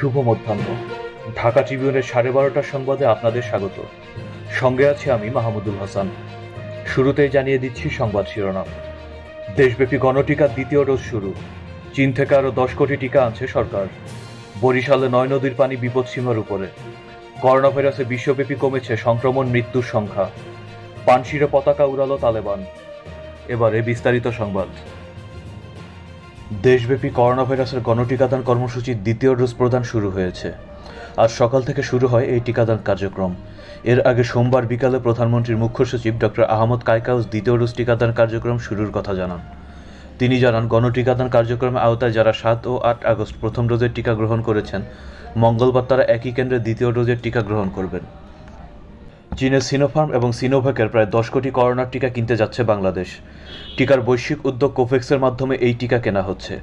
শুভ মধ্যাহ্ন। ঢাকা ট্রিবিউনের সাড়ে বারোটার সংবাদে আপনাদের স্বাগত। সঙ্গে আছি আমি মাহমুদুল হাসান। শুরুতেই জানিয়ে দিচ্ছি সংবাদ শিরোনাম। দেশব্যাপী গণটিকার দ্বিতীয় ডোজ শুরু। চীন থেকে আরও দশ কোটি টিকা আনছে সরকার। বরিশালে নয় নদীর পানি বিপদসীমার উপরে। করোনা ভাইরাসে বিশ্বব্যাপী কমেছে সংক্রমণ মৃত্যুর সংখ্যা। পানশিরে পতাকা উড়ালো তালেবান। এবারে বিস্তারিত সংবাদ। দেশব্যাপী করোনা ভাইরাসের গণটিকাদান কর্মসূচির দ্বিতীয় ডোজ প্রদান শুরু হয়েছে। আজ সকাল থেকে শুরু হয় এই টিকাদান কার্যক্রম। এর আগে সোমবার বিকালে প্রধানমন্ত্রীর মুখ্য সচিব ডক্টর আহমদ কাইকাউস দ্বিতীয় ডোজ টিকাদান কার্যক্রম শুরুর কথা জানান। তিনি জানান, গণটিকাদান কার্যক্রমের আওতায় যারা সাত ও আট আগস্ট প্রথম ডোজের টিকা গ্রহণ করেছেন, মঙ্গলবার তারা একই কেন্দ্রে দ্বিতীয় ডোজের টিকা গ্রহণ করবেন। চীনের সিনোফার্ম এবং সিনোভ্যাকের প্রায় দশ কোটি করোনার টিকা কিনতে যাচ্ছে বাংলাদেশ। টিকার বৈশ্বিক উদ্যোগ কোভেক্সের মাধ্যমে এই টিকা কেনা হচ্ছে।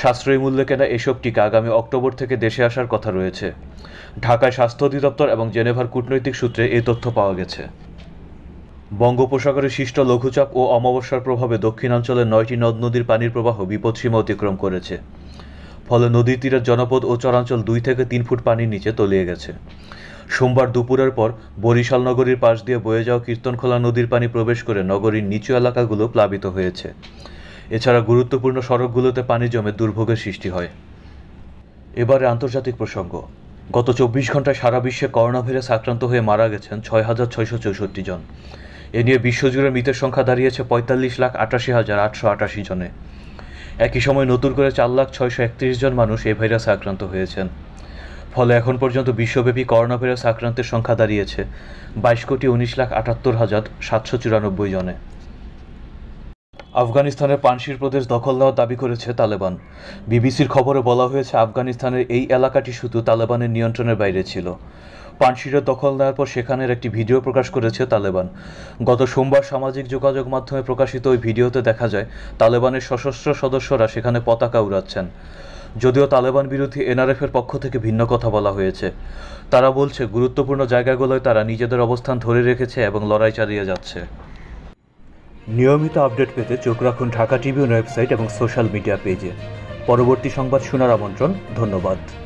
সাশ্রয়ী মূল্যে কেনা এসব টিকা আগামী অক্টোবর থেকে দেশে আসার কথা রয়েছে। ঢাকায় স্বাস্থ্য অধিদপ্তর এবং জেনেভার কূটনৈতিক সূত্রে এই তথ্য পাওয়া গেছে। বঙ্গোপসাগরে সৃষ্ট লঘুচাপ ও অমাবস্যার প্রভাবে দক্ষিণাঞ্চলের নয়টি নদ নদীর পানির প্রবাহ বিপদসীমা অতিক্রম করেছে। ফলে নদীর তীরের জনপদ ও চরাঞ্চল দুই থেকে তিন ফুট পানির নিচে তলিয়ে গেছে। সোমবার দুপুরের পর বরিশাল নগরীর পাশ দিয়ে বয়ে যাওয়া কীর্তনখোলা নদীর পানি প্রবেশ করে নগরীর নিচু এলাকাগুলো প্লাবিত হয়েছে। এছাড়া গুরুত্বপূর্ণ সড়কগুলোতে পানি জমে দুর্ভোগের সৃষ্টি হয়। এবারে আন্তর্জাতিক প্রসঙ্গ। গত চব্বিশ ঘন্টায় সারা বিশ্বে করোনা ভাইরাস আক্রান্ত হয়ে মারা গেছেন ছয় হাজার ছয়শো চৌষট্টি জন। এ নিয়ে বিশ্বজুড়ে মৃতের সংখ্যা দাঁড়িয়েছে পঁয়তাল্লিশ লাখ আটাশি হাজার আটশো আটাশি জনে। একই সময় নতুন করে চার লাখ ছয়শো একত্রিশ জন মানুষ এই ভাইরাসে আক্রান্ত হয়েছেন। ফলে এখন পর্যন্ত বিশ্বব্যাপী করোনা ভাইরাস আক্রান্তের সংখ্যা দাঁড়িয়েছে। বাইশ কোটি উনিশ লাখ আটাত্তর হাজার সাতশো চুরানব্বই জনে। আফগানিস্তানের পানশির প্রদেশ দখল নেওয়ার দাবি করেছে তালেবান। বিবিসির খবরে বলা হয়েছে, আফগানিস্তানের এই এলাকাটি শুধু তালেবানের নিয়ন্ত্রণের বাইরে ছিল। পানশিরের দখল নেওয়ার পর সেখানের একটি ভিডিও প্রকাশ করেছে তালেবান। গত সোমবার সামাজিক যোগাযোগ মাধ্যমে প্রকাশিত ওই ভিডিওতে দেখা যায়, তালেবানের সশস্ত্র সদস্যরা সেখানে পতাকা উড়াচ্ছেন। যদিও তালেবান বিরোধী এনআরএফের পক্ষ থেকে ভিন্ন কথা বলা হয়েছে। তারা বলছে, গুরুত্বপূর্ণ জায়গাগুলোয় তারা নিজেদের অবস্থান ধরে রেখেছে এবং লড়াই চালিয়ে যাচ্ছে। নিয়মিত আপডেট পেতে চোখ রাখুন ঢাকা টিভিউন ওয়েবসাইট এবং সোশ্যাল মিডিয়া পেজে। পরবর্তী সংবাদ শোনার আমন্ত্রণ, ধন্যবাদ।